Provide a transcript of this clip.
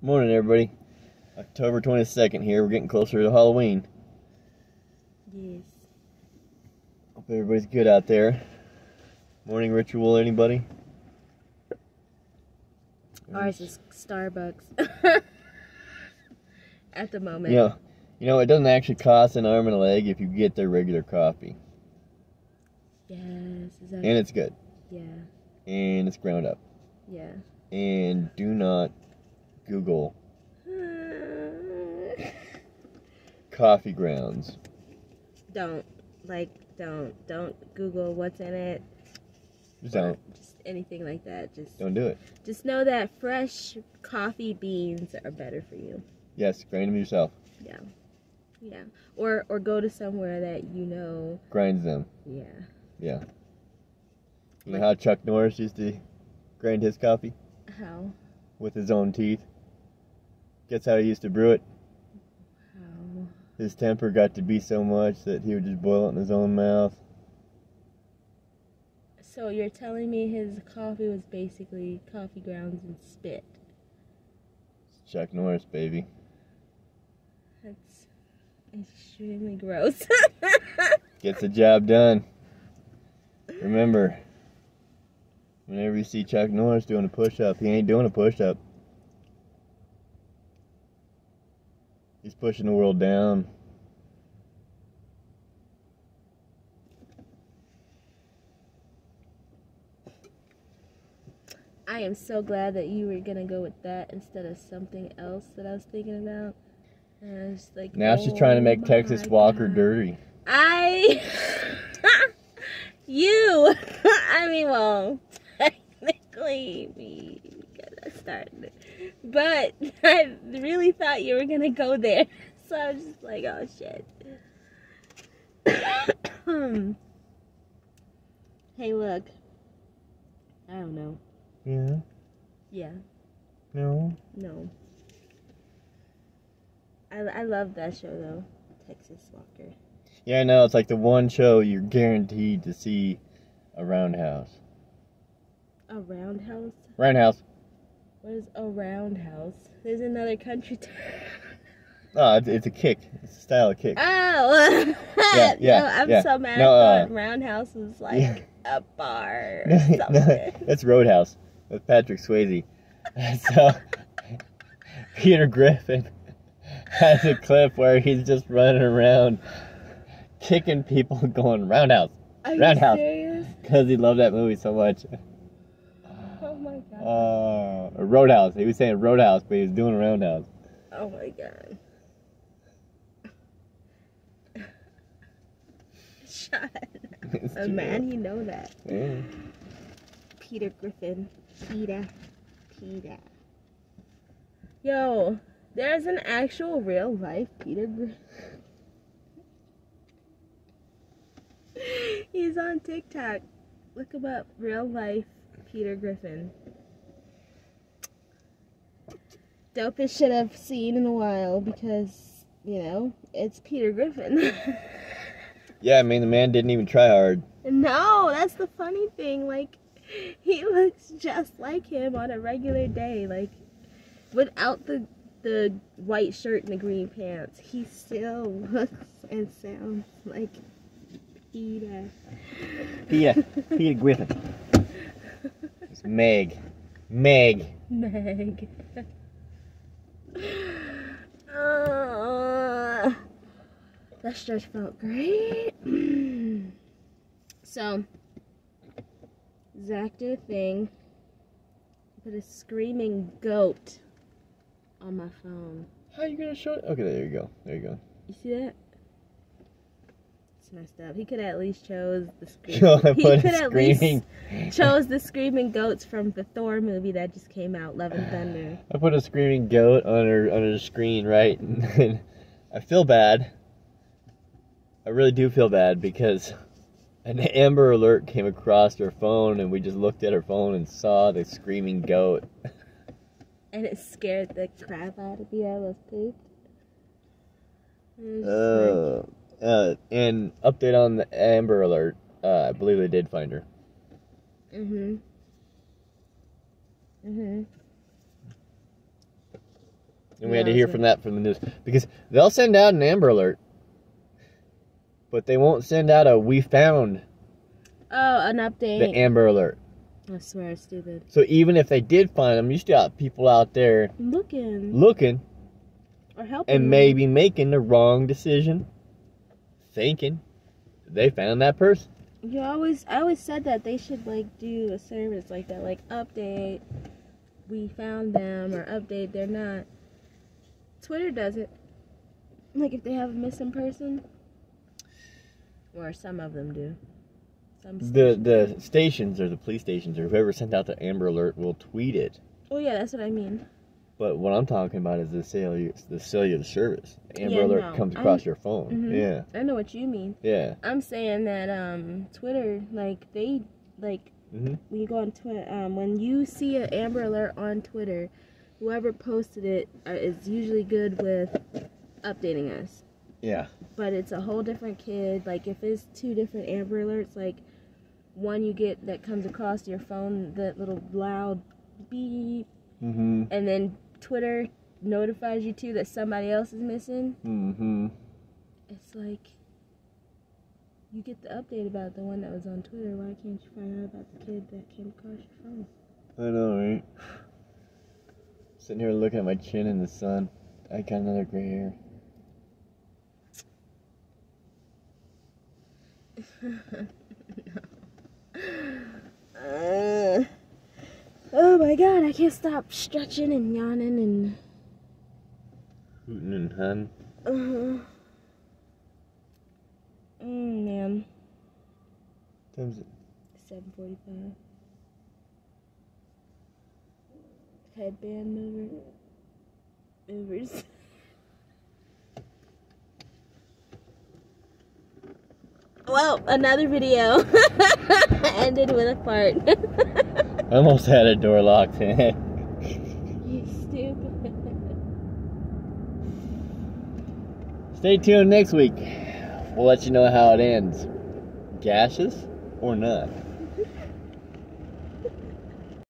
Morning, everybody. October 22nd here. We're getting closer to Halloween. Yes. Hope everybody's good out there. Morning ritual, anybody? Ours is Starbucks. At the moment. Yeah. You know, it doesn't actually cost an arm and a leg if you get their regular coffee. Yes. Is that And it's good. yeah. And it's ground up. Yeah. And do not Google coffee grounds. don't like don't don't Google what's in it. Just don't. Just anything like that. Just Don't do it. just know that fresh coffee beans are better for you. Yes, grind them yourself. Yeah, yeah. Or or go to somewhere that you know. Grinds them. Yeah. Yeah. You know how Chuck Norris used to grind his coffee? How? With his own teeth? Guess how he used to brew it? How? His temper got to be so much that he would just boil it in his own mouth. So you're telling me his coffee was basically coffee grounds and spit. It's Chuck Norris, baby. That's extremely gross. Gets the job done. Remember, whenever you see Chuck Norris doing a push up, he ain't doing a push up. He's pushing the world down. I am so glad that you were gonna go with that instead of something else that I was thinking about. And I was like, Now she's oh trying to make oh Texas Walker God. dirty. I, you, I mean, well, technically me because I started it, but I really thought you were gonna go there, so I was just like, oh shit. hey, look. I don't know. Yeah. Yeah. No. No. I, I love that show though, Texas Walker. Yeah, I know. It's like the one show you're guaranteed to see a roundhouse. A roundhouse? Roundhouse. What is a roundhouse? There's another country. T- Oh, it's, it's a kick. It's a style of kick. oh, Yeah, yeah, no, I'm yeah. so mad. No, I uh, roundhouse was like yeah. a bar or no, something. that's Roadhouse with Patrick Swayze. so Peter Griffin has a clip where he's just running around kicking people, going roundhouse Are Roundhouse. because he loved that movie so much. Oh. Uh, Roadhouse. He was saying Roadhouse, but he was doing a roundhouse. oh my god. Shut. Too man, you know that. bad. Peter Griffin. Peter. Peter. Yo, there's an actual real life Peter Griffin. He's on TikTok. Look him up. Real life Peter Griffin. Dopest shit I've seen in a while because, you know, it's Peter Griffin. Yeah, I mean the man didn't even try hard. No, that's the funny thing. Like, he looks just like him on a regular day. Like, without the the white shirt and the green pants, he still looks and sounds like Peter. Peter, Peter Griffin. It's Meg, Meg. Meg. Uh, that stretch felt great. so, Zach did a thing. Put a screaming goat on my phone. How are you gonna show it? Okay, there you go. There you go. You see that? It's messed up. He could at least chose the screaming. He could at least chose the screaming goats from the Thor movie that just came out, Love and Thunder. I put a screaming goat on her on her screen, right? And I feel bad. I really do feel bad because an Amber Alert came across her phone, and we just looked at her phone and saw the screaming goat. And it scared the crap out of me. I was pooped. Uh, uh, and update on the Amber Alert. Uh, I believe they did find her. mhm. Mhm. And we had to hear from that from the news because they'll send out an Amber Alert, but they won't send out a "We found Oh, an update. the Amber Alert." I swear, it's stupid. So even if they did find them, you still have people out there Looking looking or helping. and them. maybe making the wrong decision, thinking they found that person. You always, I always said that they should like do a service like that, like update. We found them or update. They're not. Twitter does it. Like if they have a missing person, or some of them do. Some The stations the stations or the police stations or whoever sent out the Amber Alert will tweet it. Oh yeah, that's what I mean. But what I'm talking about is the cellular the cellular service. The Amber Yeah, Alert no, comes I'm- across your phone. Mhm. Yeah, I know what you mean. yeah. I'm saying that um Twitter, like they, like hmm when you go on Twitter, um, when you see an Amber Alert on Twitter, whoever posted it uh, is usually good with updating us. Yeah. But it's a whole different kid. Like if it's two different Amber Alerts, like one you get that comes across your phone, that little loud beep, hmm and then Twitter notifies you too that somebody else is missing. hmm It's like you get the update about the one that was on Twitter. Why can't you find out about the kid that came across your phone? I know, right? Sitting here looking at my chin in the sun. I got another gray hair. Uh, oh my god, I can't stop stretching and yawning and. Hooting and hun. Uh, huh. mm, man, Time's it? seven forty-five. Headband mover. Movers. Well, another video ended with a fart. I almost had a door locked. you stupid. Stay tuned next week. We'll let you know how it ends. Gaseous or not.